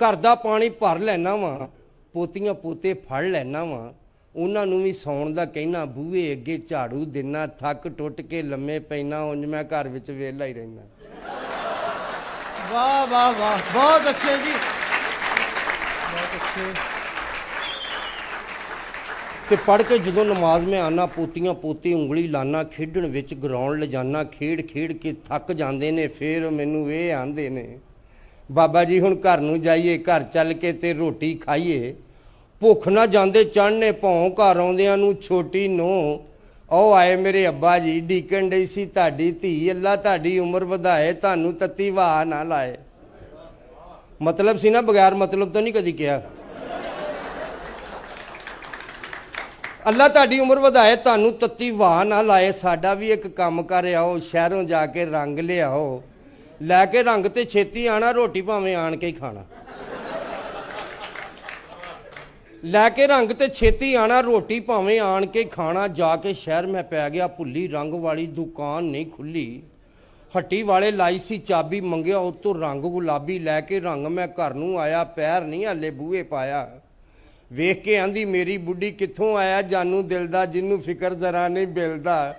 ਘਰ ਦਾ ਪਾਣੀ ਭਰ ਲੈਣਾ ਵਾਂ ਪੋਤੀਆਂ ਪੋਤੇ ਫੜ ਲੈਣਾ ਵਾਂ। ਉਹਨਾਂ ਨੂੰ ਵੀ ਸੌਣ ਦਾ ਕਹਿਣਾ ਬੂਹੇ ਅੱਗੇ ਝਾੜੂ ਦੇਣਾ ਥੱਕ ਟੁੱਟ ਕੇ ਲੰਮੇ ਪੈਣਾ ਉਂਝ ਮੈਂ ਘਰ ਵਿੱਚ ਵਿਹਲਾ ਹੀ ਰਹਿਣਾ। ਵਾਹ ਵਾਹ ਵਾਹ। ਬਹੁਤ ਅੱਛੇ ਜੀ। ਬਹੁਤ ਅੱਛੇ। ਤੇ ਪੜ ਕੇ ਜਦੋਂ ਨਮਾਜ਼ ਮੈਂ ਆਨਾ, ਪੋਤੀਆਂ, ਪੋਤੀ, ਉਂਗਲੀ ਲਾਨਾ, ਖੇਡਣ ਵਿੱਚ ਗਰਾਊਂਡ ਲਿਜਾਨਾ, ਖੇਡ ਖੇਡ ਕੇ ਥੱਕ ਜਾਂਦੇ ਨੇ, ਫੇਰ ਮੈਨੂੰ ਇਹ ਆਂਦੇ ਨੇ, ਬਾਬਾ ਜੀ ਹੁਣ ਘਰ ਨੂੰ ਜਾਈਏ, ਘਰ ਚੱਲ ਕੇ ਤੇ ਰੋਟੀ ਖਾਈਏ। ਭੁੱਖ ਨਾ ਜਾਂਦੇ ਚੜਨੇ ਭੌਂ ਘਰ ਆਉਂਦਿਆਂ ਨੂੰ ਛੋਟੀ ਨੋ। ਉਹ ਆਏ ਮੇਰੇ ਅੱਬਾ ਜੀ, ਡੀਕਣ ਡਈ ਸੀ, ਤੁਹਾਡੀ ਧੀ ਅੱਲਾ ਤੁਹਾਡੀ ਉਮਰ ਵਧਾਏ, ਤੁਹਾਨੂੰ ਤੱਤੀ ਵਾਹ ਨਾ ਲਾਏ। ਮਤਲਬ ਸੀ ਨਾ, ਬਗੈਰ ਮਤਲਬ ਤੋਂ ਨਹੀਂ ਕਦੀ ਕਿਹਾ। ਅੱਲਾ ਤੁਹਾਡੀ ਉਮਰ ਵਧਾਏ, ਤੁਹਾਨੂੰ ਤੱਤੀ ਵਾਹ ਨਾ ਲਾਏ, ਸਾਡਾ ਵੀ ਇੱਕ ਕੰਮ ਕਰ ਆਓ, ਸ਼ਹਿਰੋਂ ਜਾ ਕੇ ਰੰਗ ਲਿਆਓ। ਲੈ ਕੇ ਰੰਗ ਤੇ ਛੇਤੀ ਆਣਾ, ਰੋਟੀ ਭਾਵੇਂ ਆਣ ਕੇ ਹੀ ਖਾਣਾ। ਲੈ ਕੇ ਰੰਗ ਤੇ ਛੇਤੀ ਆਣਾ, ਰੋਟੀ ਭਾਵੇਂ ਆਣ ਕੇ ਖਾਣਾ, ਜਾ ਕੇ ਸ਼ਹਿਰ ਮੈਂ ਪੈ ਗਿਆ, ਭੁੱਲੀ, ਰੰਗ ਵਾਲੀ ਦੁਕਾਨ ਨਹੀਂ ਖੁੱਲੀ। ਹੱਟੀ ਵਾਲੇ ਲਾਈ ਸੀ, ਚਾਬੀ ਮੰਗਿਆ, ਉਤੋਂ ਰੰਗ ਗੁਲਾਬੀ ਲੈ ਕੇ ਰੰਗ ਮੈਂ ਘਰ ਨੂੰ ਆਇਆ, ਪੈਰ ਨਹੀਂ ਹਲੇ ਬੂਹੇ ਪਾਇਆ। ਵੇਖ ਕੇ ਆਂਦੀ, ਮੇਰੀ ਬੁੱਢੀ ਕਿੱਥੋਂ ਆਇਆ? ਜਾਨੂ ਦਿਲ ਦਾ ਜਿੰਨੂੰ ਫਿਕਰ ਜ਼ਰਾ ਨਹੀਂ ਬਿਲਦਾ।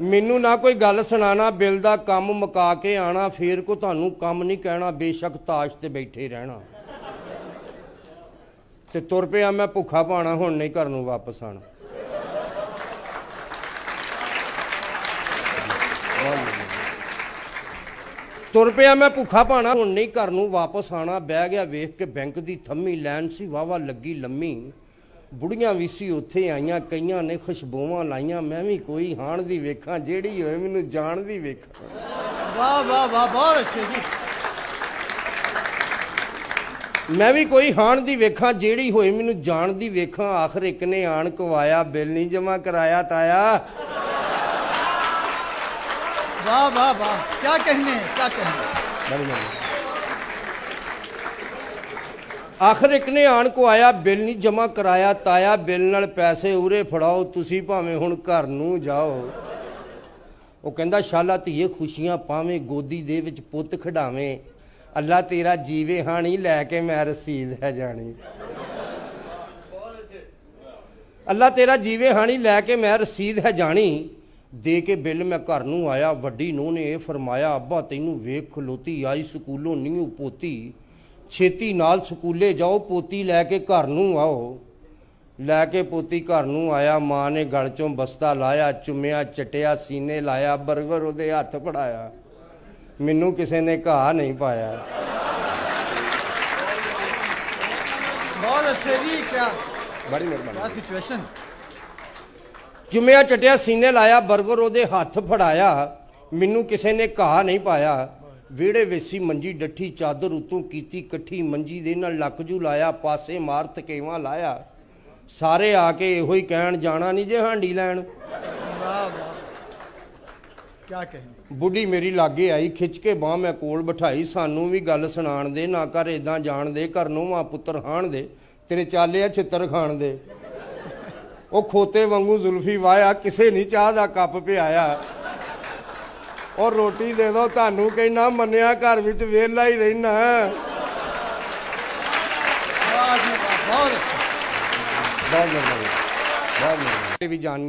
ਮੈਨੂੰ ਨਾ ਕੋਈ ਗੱਲ ਸੁਣਾਣਾ ਬਿਲ ਦਾ ਕੰਮ ਮੁਕਾ ਕੇ ਆਣਾ, ਫੇਰ ਕੋ ਤੁਹਾਨੂੰ ਕੰਮ ਨਹੀਂ ਕਹਿਣਾ, ਬੇਸ਼ੱਕ ਤਾਸ਼ ਤੇ ਬੈਠੇ ਰਹਿਣਾ। ਤੇ ਤੁਰ ਪਿਆ, ਮੈਂ ਭੁੱਖਾ ਪਾਣਾ ਹੁਣ ਨਹੀਂ ਘਰ ਨੂੰ ਵਾਪਸ ਆਣਾ। ਤੁਰ ਪਿਆ ਮੈਂ ਭੁੱਖਾ ਪਾਣਾ ਹੁਣ ਨਹੀਂ ਘਰ ਨੂੰ ਵਾਪਸ ਆਣਾ ਬਹਿ ਗਿਆ ਵੇਖ ਕੇ ਬੈਂਕ ਦੀ ਥੰਮੀ ਲੈਣ ਸੀ। ਵਾਵਾ ਲੱਗੀ ਲੰਮੀ। ਬੁੜੀਆਂ ਵੀ ਸੀ ਉੱਥੇ ਆਈਆਂ ਕਈਆਂ ਨੇ ਖੁਸ਼ਬੂਆਂ ਲਾਈਆਂ। ਮੈਂ ਵੀ ਕੋਈ ਹਾਣ ਦੀ ਵੇਖਾਂ ਜਿਹੜੀ ਹੋਏ ਮੈਨੂੰ ਜਾਣ ਦੀ ਵੇਖਾਂ। ਵਾਹ ਵਾਹ ਵਾਹ ਬਹੁਤ ਅੱਛੇ ਜੀ। ਮੈਂ ਵੀ ਕੋਈ ਹਾਣ ਦੀ ਵੇਖਾਂ ਜਿਹੜੀ ਹੋਏ ਮੈਨੂੰ ਜਾਣ ਦੀ ਵੇਖਾਂ। ਆਖਰ ਇੱਕ ਨੇ ਆਣ ਕਵਾਇਆ ਬਿੱਲ ਨਹੀਂ ਜਮਾ ਕਰਾਇਆ ਤਾਇਆ। ਵਾਹ ਵਾਹ ਵਾਹ। ਕੀ ਕਹਿਨੇ ਕੀ ਕਹਿਨੇ ਆਖਰ ਇੱਕ ਨੇ ਆਣ ਕੋ ਆਇਆ, ਬਿੱਲ ਨਹੀਂ ਜਮਾ ਕਰਾਇਆ, ਤਾਇਆ ਬਿੱਲ ਨਾਲ ਪੈਸੇ ਉਰੇ ਫੜਾਓ, ਤੁਸੀਂ ਭਾਵੇਂ ਹੁਣ ਘਰ ਨੂੰ ਜਾਓ। ਉਹ ਕਹਿੰਦਾ, ਸ਼ਾਲਾ ਧੀਏ, ਖੁਸ਼ੀਆਂ ਪਾਵੇਂ, ਗੋਦੀ ਦੇ ਵਿੱਚ ਪੁੱਤ ਖਡਾਵੇਂ। ਅੱਲਾ ਤੇਰਾ ਜੀਵੇ ਹਾਣੀ, ਲੈ ਕੇ ਮੈਂ ਰਸੀਦ ਹੈ ਜਾਣੀ। ਅੱਲਾ ਤੇਰਾ ਜੀਵੇ ਹਾਣੀ, ਲੈ ਕੇ ਮੈਂ ਰਸੀਦ ਹੈ ਜਾਣੀ। ਦੇ ਕੇ ਬਿੱਲ ਮੈਂ ਘਰ ਨੂੰ ਆਇਆ ਵੱਡੀ ਨੂੰ ਨੇ ਇਹ ਫਰਮਾਇਆ ਅੱਬਾ ਤੈਨੂੰ ਵੇਖ ਖਲੋਤੀ ਆਈ ਸਕੂਲੋਂ ਨਿਊ ਪੋਤੀ। ਛੇਤੀ ਨਾਲ ਸਕੂਲੇ ਜਾਓ ਪੋਤੀ ਲੈ ਕੇ ਘਰ ਨੂੰ ਆਓ। ਲੈ ਕੇ ਪੋਤੀ ਘਰ ਨੂੰ ਆਇਆ ਮਾਂ ਨੇ ਗਲ ਚੋਂ ਬਸਤਾ ਲਾਇਆ ਚੁੰਮਿਆ ਚਟਿਆ ਸੀਨੇ ਲਾਇਆ ਬਰਗਰ ਉਹਦੇ ਹੱਥ ਫੜਾਇਆ। ਮੈਨੂੰ ਕਿਸੇ ਨੇ ਘਾਹ ਨਹੀਂ ਪਾਇਆ। ਬਹੁਤ ਅੱਛੇ ਜੀ ਕੀ ਬੜੀ ਮਿਹਰਬਾਨੀ। ਆ ਸਿਚੁਏਸ਼ਨ ਜੁਮਿਆ ਚਟਿਆ ਸੀਨੇ ਲਾਇਆ ਬਰਬਰ ਉਹਦੇ ਹੱਥ ਫੜਾਇਆ ਮੈਨੂੰ ਕਿਸੇ ਨੇ ਘਾਹ ਨਹੀਂ ਪਾਇਆ। ਵਿਹੜੇ ਵੇਸੀ ਮੰਜੀ ਡੱਠੀ ਚਾਦਰ ਉਤੋਂ ਕੀਤੀ ਇਕੱਠੀ ਮੰਜੀ ਦੇ ਨਾਲ ਲੱਕ ਜੂ ਲਾਇਆ ਪਾਸੇ ਮਾਰ ਤਕੇਵਾ ਲਾਇਆ। ਸਾਰੇ ਆ ਕੇ ਇਹੋ ਹੀ ਕਹਿਣ ਜਾਣਾ ਨਹੀਂ ਜੇ ਹਾਂਡੀ ਲੈਣ? ਵਾਹ ਵਾਹ ਕੀ ਕਹੀ ਬੁੱਢੀ ਮੇਰੀ ਲਾਗੇ ਆਈ ਖਿੱਚ ਕੇ ਬਾਹ ਮੈਂ ਕੋਲ ਬਿਠਾਈ ਸਾਨੂੰ ਵੀ ਗੱਲ ਸੁਣਾਣ ਦੇ ਨਾ ਕਰ ਇਦਾਂ ਜਾਣ ਦੇ ਘਰ ਨੂੰ ਮਾਂ ਪੁੱਤਰ ਹਾਣ ਦੇ ਤੇਰੇ ਚਾਲੇ ਆ ਛਿੱਤਰ ਖਾਣ ਦੇ। ਉਹ ਖੋਤੇ ਵਾਂਗੂ ਜ਼ੁਲਫੀ ਵਾਇਆ ਕਿਸੇ ਨਹੀਂ ਚਾਹ ਦਾ ਕੱਪ ਪਿਆਇਆ। ਔਰ ਰੋਟੀ ਦੇ ਦੋ ਤੁਹਾਨੂੰ ਕਹਿਣਾ ਮੰਨਿਆ ਘਰ ਵਿੱਚ ਵੇਲਾ ਹੀ ਰਹਿਣਾ। ਵਾਹ ਜੀ ਬਹੁਤ ਬਹੁਤ ਬਹੁਤ ਵੀ ਜਾਣ